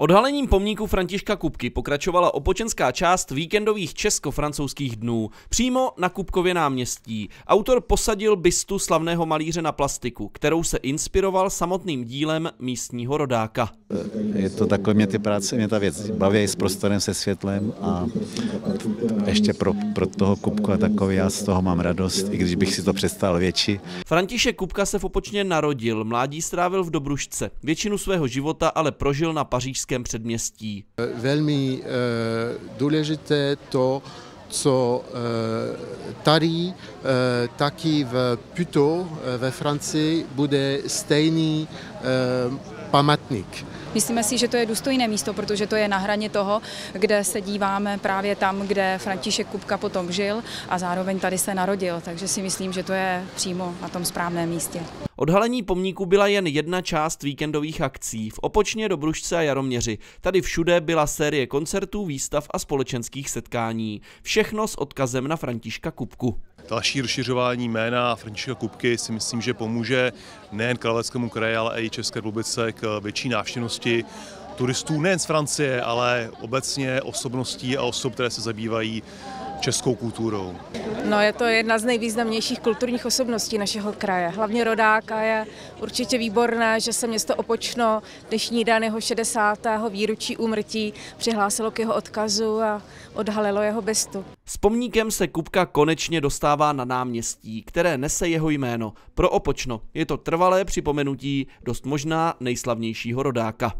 Odhalením pomníku Františka Kupky pokračovala opočenská část víkendových česko-francouzských dnů přímo na Kupkově náměstí. Autor posadil bystu slavného malíře na plastiku, kterou se inspiroval samotným dílem místního rodáka. Je to takové, mě ty práce, mě ta věc baví s prostorem, se světlem a ještě pro, pro toho Kupku a takový já z toho mám radost, i když bych si to představil větší. František Kupka se v Opočně narodil, mládí strávil v Dobrušce, většinu svého života ale prožil na pařížské pražském předměstí. Velmi uh, důležité to, co uh, tady uh, taky v Puto ve Francii bude stejný památník. Myslíme si, že to je důstojné místo, protože to je na hraně toho, kde se díváme právě tam, kde František Kupka potom žil a zároveň tady se narodil, takže si myslím, že to je přímo na tom správném místě. Odhalení pomníku byla jen jedna část víkendových akcí v Opočně, Dobrušce a Jaroměři. Tady všude byla série koncertů, výstav a společenských setkání. Všechno s odkazem na Františka Kupku. Další rozšiřování jména Františka Kupky si myslím, že pomůže nejen Kraloveckému kraji, ale i České republice k větší návštěvnosti turistů nejen z Francie, ale obecně osobností a osob, které se zabývají českou kulturou. No, je to jedna z nejvýznamnějších kulturních osobností našeho kraje. Hlavně rodák a je určitě výborné, že se město Opočno dnešní den jeho 60. výročí úmrtí přihlásilo k jeho odkazu a odhalilo jeho bestu. S pomníkem se Kupka konečně dostává na náměstí, které nese jeho jméno. Pro Opočno je to trvalé připomenutí dost možná nejslavnějšího rodáka.